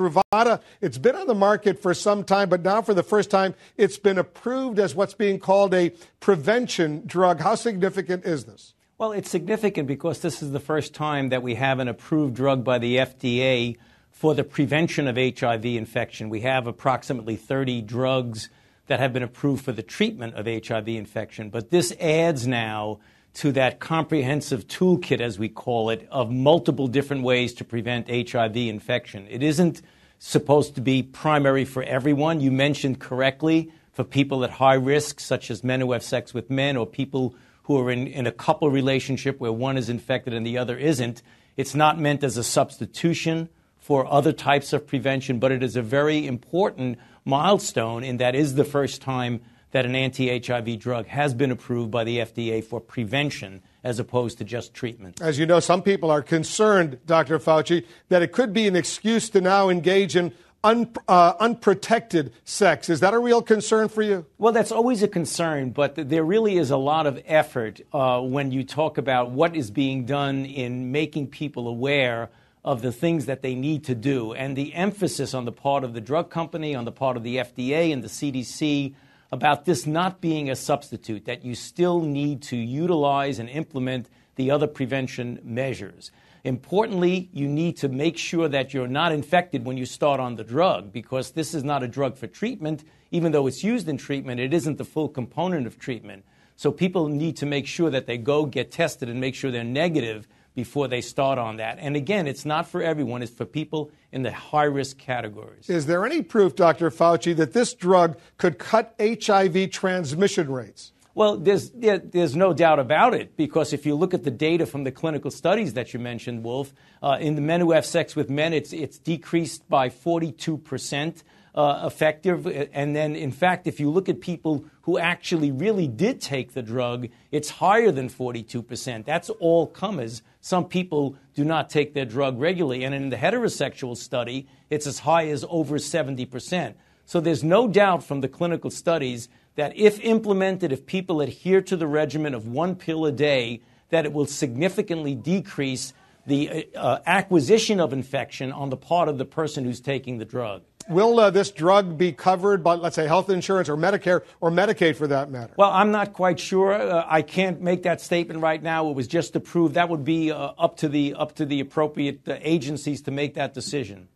Truvada. It's been on the market for some time, but now for the first time, it's been approved as what's being called a prevention drug. How significant is this? Well, it's significant because this is the first time that we have an approved drug by the FDA for the prevention of HIV infection. We have approximately 30 drugs that have been approved for the treatment of HIV infection, but this adds now to that comprehensive toolkit, as we call it, of multiple different ways to prevent HIV infection. It isn't supposed to be primary for everyone. You mentioned correctly for people at high risk, such as men who have sex with men or people who are in, in a couple relationship where one is infected and the other isn't. It's not meant as a substitution for other types of prevention, but it is a very important milestone and that is the first time that an anti HIV drug has been approved by the FDA for prevention as opposed to just treatment. As you know, some people are concerned, Dr. Fauci, that it could be an excuse to now engage in un, uh, unprotected sex. Is that a real concern for you? Well, that's always a concern, but there really is a lot of effort uh, when you talk about what is being done in making people aware of the things that they need to do. And the emphasis on the part of the drug company, on the part of the FDA and the CDC about this not being a substitute, that you still need to utilize and implement the other prevention measures. Importantly, you need to make sure that you're not infected when you start on the drug because this is not a drug for treatment. Even though it's used in treatment, it isn't the full component of treatment. So people need to make sure that they go get tested and make sure they're negative before they start on that. And again, it's not for everyone, it's for people in the high risk categories. Is there any proof, Dr. Fauci, that this drug could cut HIV transmission rates? Well, there's, there's no doubt about it because if you look at the data from the clinical studies that you mentioned, Wolf, uh, in the men who have sex with men, it's, it's decreased by 42 percent uh, effective. And then, in fact, if you look at people who actually really did take the drug, it's higher than 42%. That's all comers. Some people do not take their drug regularly. And in the heterosexual study, it's as high as over 70%. So there's no doubt from the clinical studies that if implemented, if people adhere to the regimen of one pill a day, that it will significantly decrease the uh, acquisition of infection on the part of the person who's taking the drug. Will uh, this drug be covered by, let's say, health insurance or Medicare or Medicaid for that matter? Well, I'm not quite sure. Uh, I can't make that statement right now. It was just approved. That would be uh, up to the up to the appropriate uh, agencies to make that decision.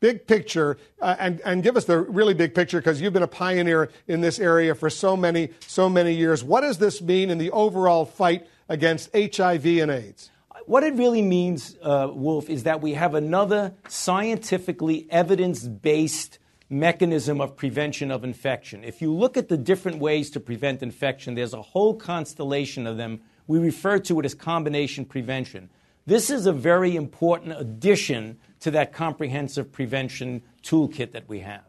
Big picture, uh, and and give us the really big picture because you've been a pioneer in this area for so many so many years. What does this mean in the overall fight against HIV and AIDS? What it really means, uh, Wolf, is that we have another scientifically evidence based mechanism of prevention of infection. If you look at the different ways to prevent infection, there's a whole constellation of them. We refer to it as combination prevention. This is a very important addition to that comprehensive prevention toolkit that we have.